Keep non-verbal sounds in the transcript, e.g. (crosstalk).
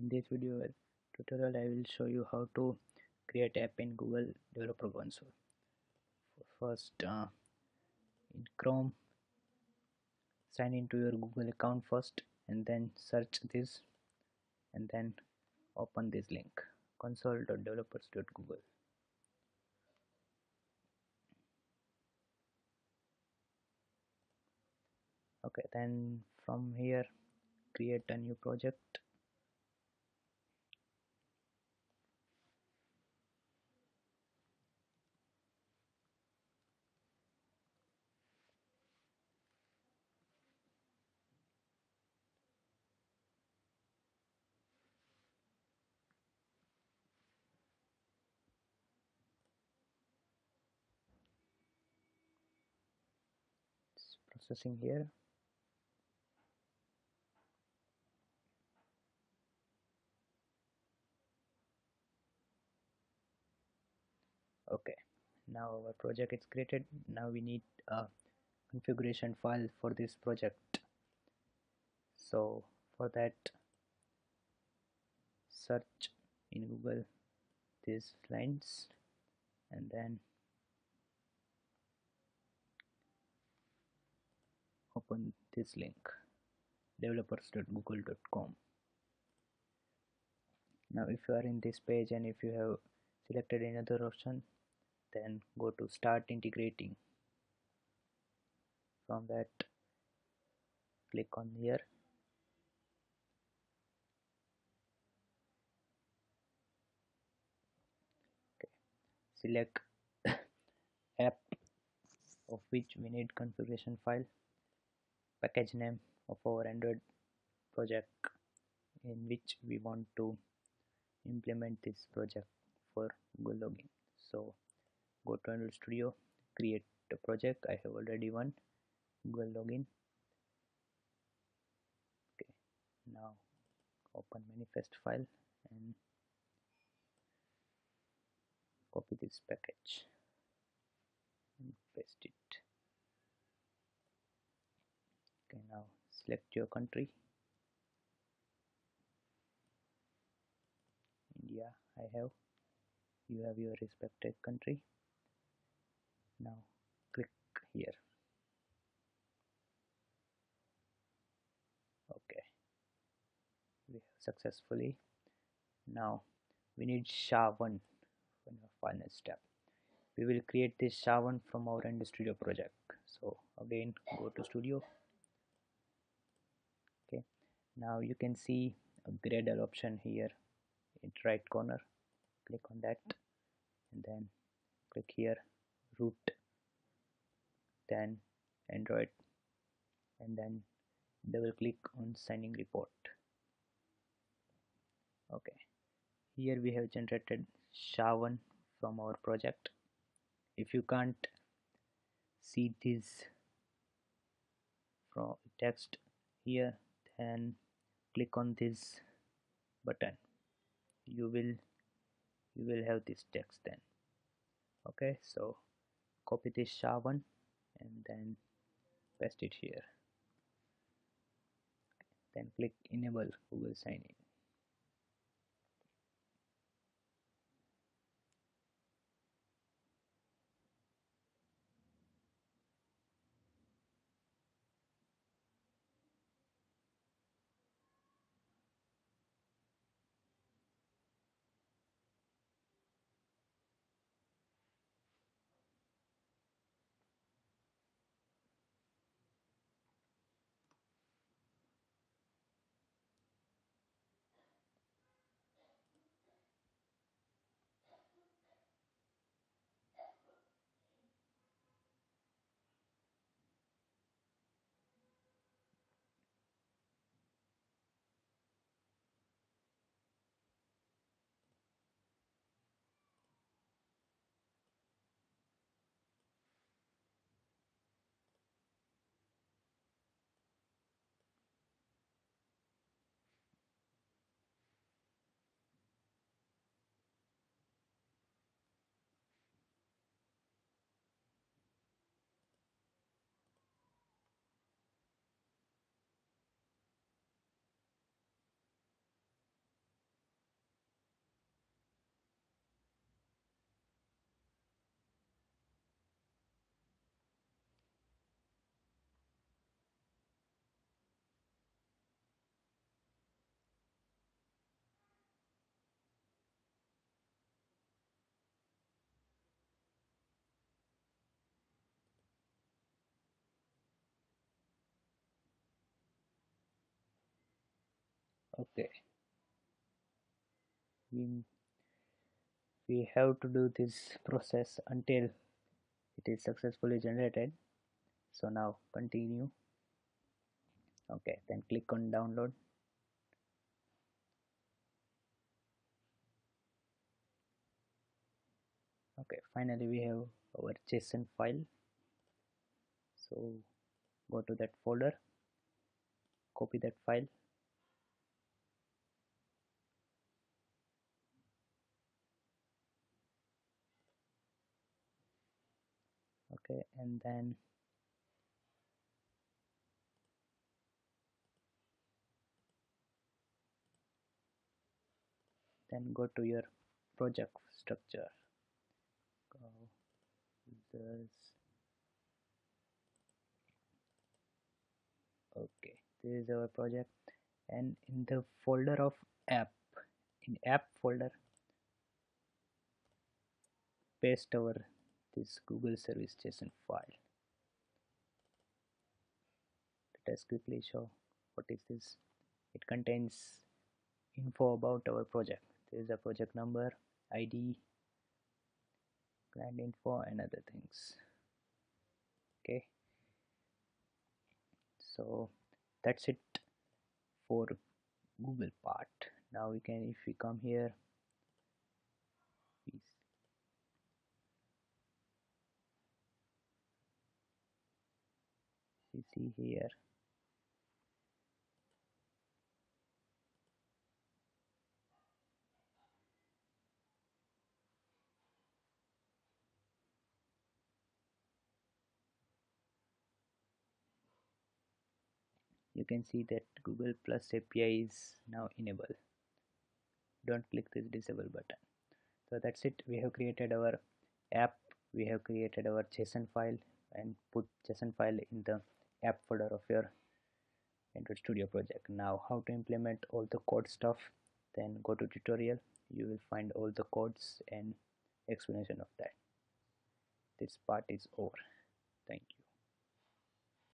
in this video tutorial I will show you how to create app in Google Developer Console. First uh, in Chrome sign into your Google account first and then search this and then open this link console.developers.google okay then from here create a new project processing here okay now our project is created. Now we need a configuration file for this project. So for that search in google these lines and then open this link developers.google.com now if you are in this page and if you have selected another option then go to start integrating. From that click on here. Okay. select (coughs) app of which we need configuration file package name of our android project in which we want to implement this project for google login. So go to Android Studio create a project. I have already one Google login. Okay now open manifest file and copy this package and paste it okay now select your country. India I have. You have your respected country. Now click here. Okay. We have successfully. Now we need SHA-1 for the final step. We will create this SHA-1 from our Android Studio project. So again go to studio now you can see a gradle option here. In right corner click on that and then click here root then android and then double click on signing report. Okay. Here we have generated SHA-1 from our project. If you can't see this from text here then click on this button. You will you will have this text then. Okay so copy this SHA-1 and then paste it here. Then click enable google sign in okay we, we have to do this process until it is successfully generated. So now continue. Okay then click on download. Okay finally we have our json file. So go to that folder copy that file okay and then then go to your project structure. Go users. Okay this is our project. And in the folder of app in app folder paste our this google service json file. Let us quickly show what is this. It contains info about our project. There is a project number id client info and other things. Okay. So that's it for google part. Now we can if we come here we see here. You can see that Google Plus API is now enabled. Don't click this disable button. So that's it. We have created our app. We have created our JSON file and put JSON file in the app folder of your Android Studio project. Now how to implement all the code stuff? Then go to tutorial. You will find all the codes and explanation of that. This part is over. Thank you